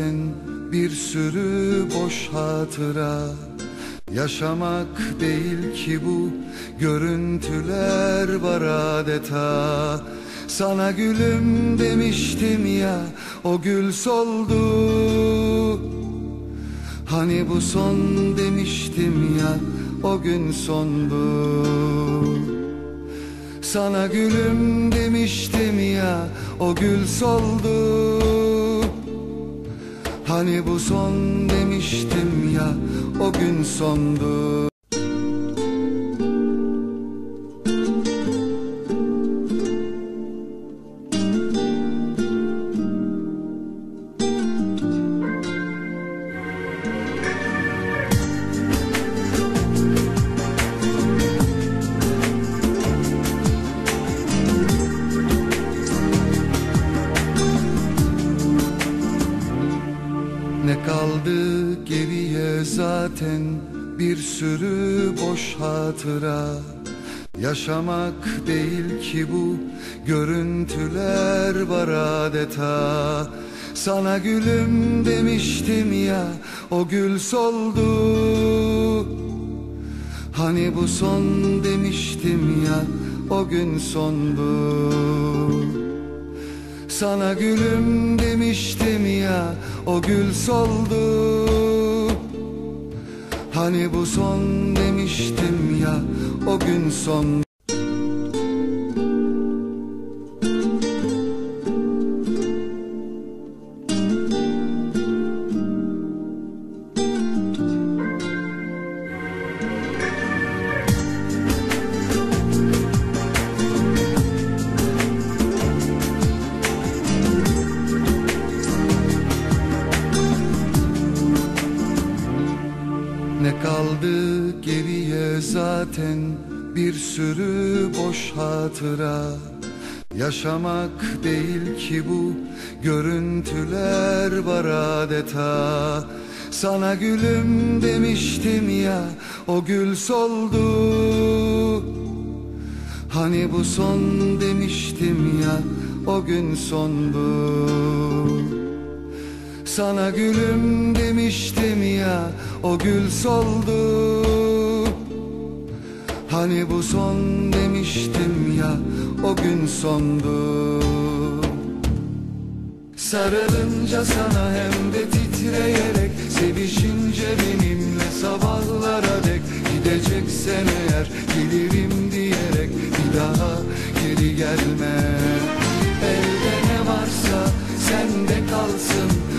zaten bir sürü boş hatıra. Yaşamak değil ki bu görüntüler var adeta. Sana gülüm demiştim ya o gül soldu. Hani bu son demiştim ya o gün sondu. Sana gülüm demiştim ya o gül soldu Hani bu son demiştim ya o gün sondu zaten bir sürü boş hatıra. Yaşamak değil ki bu görüntüler var adeta. Sana gülüm demiştim ya o gül soldu. Hani bu son demiştim ya o gün sondu. Sana gülüm demiştim ya o gül soldu Hani bu son demiştim ya o gün son zaten bir sürü boş hatıra. Yaşamak değil ki bu görüntüler var adeta. Sana gülüm demiştim ya o gül soldu. Hani bu son demiştim ya o gün sondu. Sana gülüm demiştim ya o gül soldu Hani bu son demiştim ya o gün sondu. Sarılınca sana hem de titreyerek Sevişince benimle sabahlara dek. Gideceksen eğer gelirim diyerek Bir daha geri gelme. Elde ne varsa sende kalsın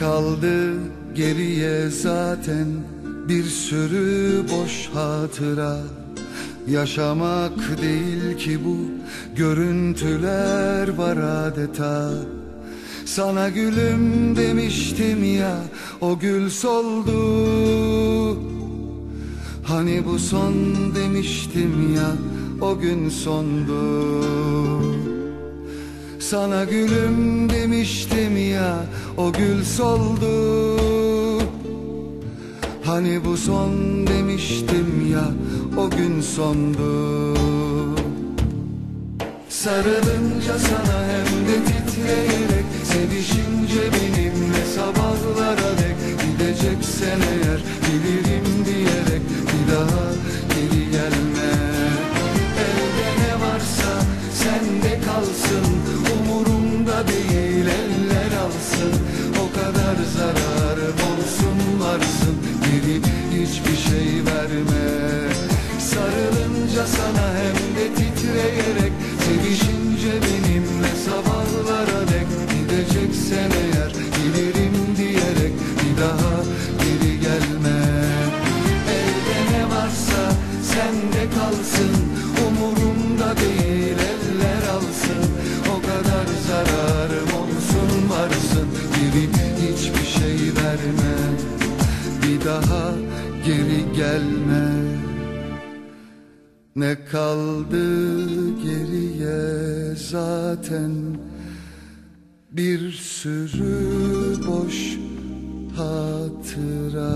kaldı geriye zaten bir sürü boş hatıra. Yaşamak değil ki bu görüntüler var adeta. Sana gülüm demiştim ya o gül soldu. Hani bu son demiştim ya o gün sondu sana gülüm demiştim ya o gül soldu. Hani bu son demiştim ya o gün sondu. Sarılınca sana hem de titreyerek Sevişince benimle sabahlara dek Gideceksen eğer gelirim diyerek Bir daha geri gelme de titreyerek Sevişince benimle sabahlara dek. Gideceksen eğer gelirim diyerek. Bir daha geri gelme. Elde kalsın. Umurumda değil eller alsın. O kadar zararım olsun varsın. Geri hiçbir şey verme. Bir daha geri gelme Ne kaldı geriye zaten? Bir sürü boş hatıra